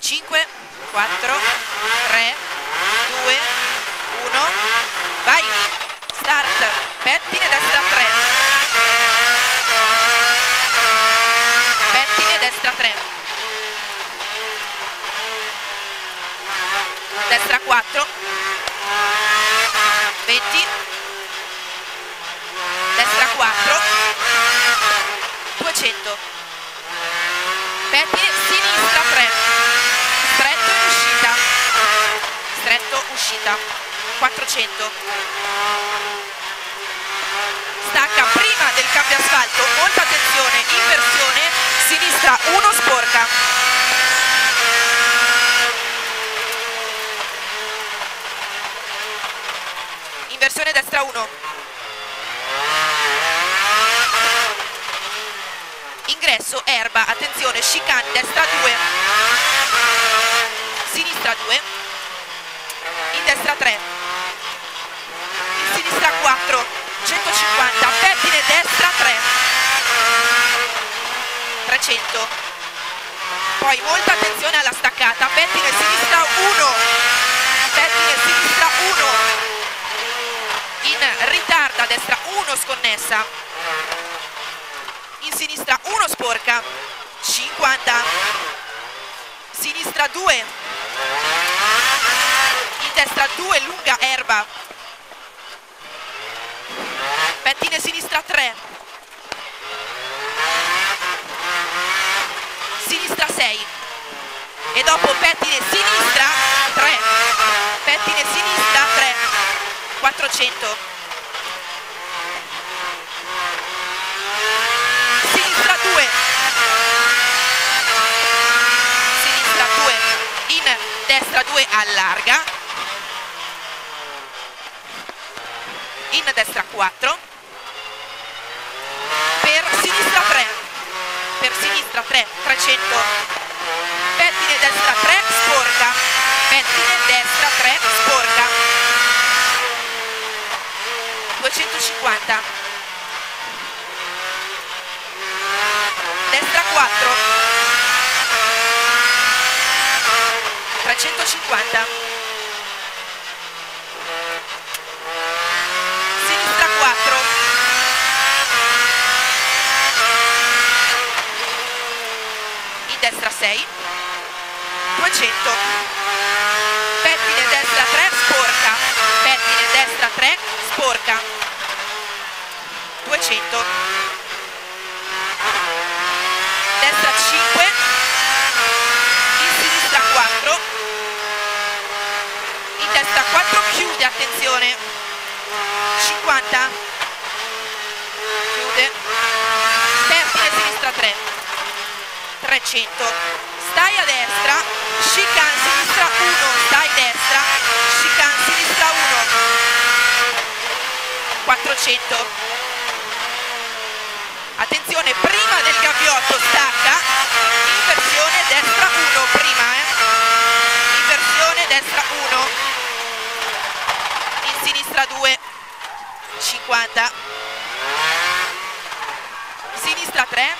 5, 4, 3, 2, 1, vai, start, pettine destra 3, pettine destra 3, destra 4, 20, destra 4, 200, pettine sinistra 3, stretto in uscita, stretto uscita, 400, stacca prima del cambio asfalto, molta attenzione, inversione, sinistra 1 sporca, inversione destra 1, ingresso erba, attenzione, chicane destra 2, sinistra 2, in destra 3, in sinistra 4, 150, pettine destra 3, 300, poi molta attenzione alla staccata, pettine sinistra 1, pettine sinistra 1, in ritardo a destra 1 sconnessa, in sinistra 1 sporca, 50, sinistra 2, in destra 2 lunga erba, pettine sinistra 3, sinistra 6 e dopo pettine sinistra 3, pettine sinistra 3, 400. Sinistra 2. Sinistra 2. In destra 2 allarga. In destra 4. Per sinistra 3. Per sinistra 3. 300. Pettine destra 3. Sporca. Pettine destra 3. Sporca. 250 destra 4 350 sinistra 4 in destra 6 200 pettine destra 3 sporca. Pettine destra 3 sporca. 200 destra 5 in sinistra 4 in destra 4 chiude attenzione. 50 chiude termine sinistra 3 300 stai a destra chicane sinistra 1 stai destra chicane sinistra 1 400 attenzione prima del gabbiotto stacca. Inversione destra 1 prima eh. Inversione destra 1 in sinistra 2 50 sinistra 3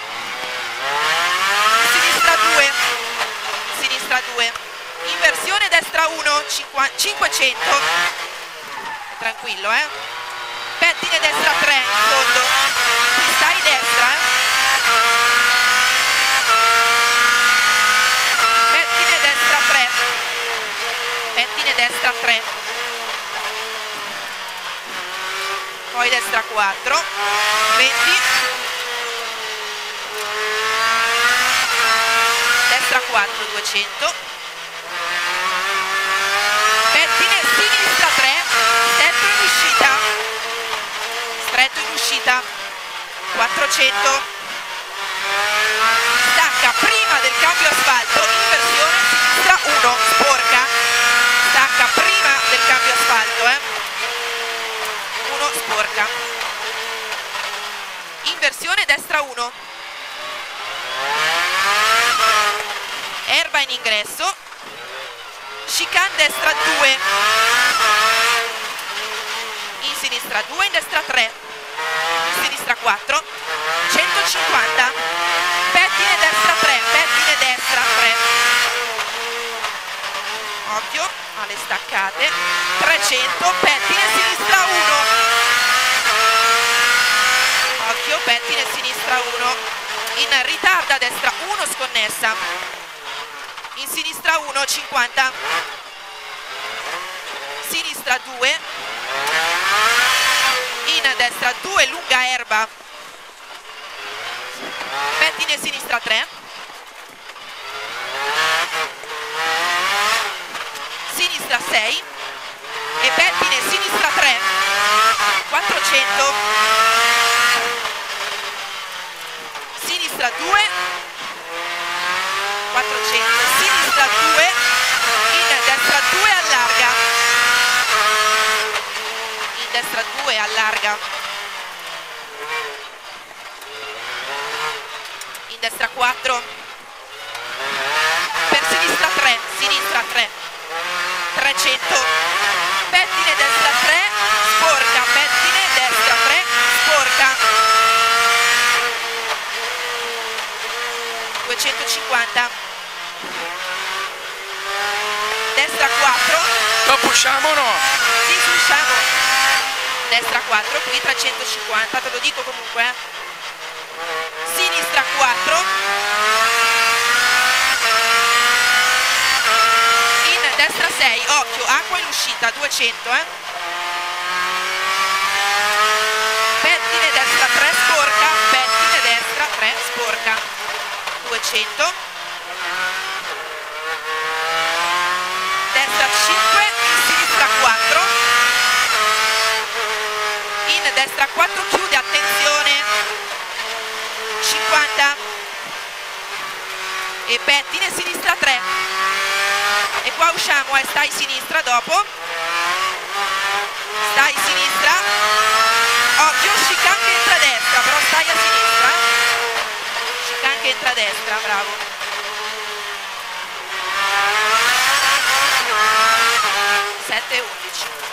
sinistra 2 sinistra 2 inversione destra 1 500 tranquillo eh. Pettine destra 3 in fondo. Stai destra pettine destra 3 pettine destra 3 poi destra 4 20 destra 4 200 pettine sinistra 3 stretto in uscita. Stretto in uscita 400 stacca prima del cambio asfalto inversione sinistra 1 sporca. Stacca prima del cambio asfalto eh. 1 sporca. Inversione destra 1 erba in ingresso. Chicane destra 2 in sinistra 2 in destra 3 in sinistra 4 150 pettine destra 3 pettine destra 3 le staccate. 300 pettine sinistra 1 occhio pettine sinistra 1 in ritardo a destra 1 sconnessa in sinistra 1 50 sinistra 2 in destra 2 lunga erba. Pettine sinistra 3 sinistra 6 e pettine sinistra 3 400 sinistra 2 400 sinistra 2 in destra 2 allarga in 2 allarga. In destra 4 per sinistra 3 sinistra 3 300 pettine destra 3 sporca. Pettine destra 3 sporca. 250 destra 4 Dopo usciamo o no? sì sì, usciamo destra 4 qui 350 te lo dico comunque eh. sinistra 4 in destra 6 occhio acqua in uscita 200 eh. Pettine destra 3 sporca pettine destra 3 sporca 200 destra 5 in sinistra 4 in destra 4 chiude attenzione. 50 e pettine sinistra 3 e qua usciamo e stai sinistra dopo. Stai sinistra. Occhio chicane che entra a destra però stai a sinistra. Chicane che entra a destra bravo. 7 e 11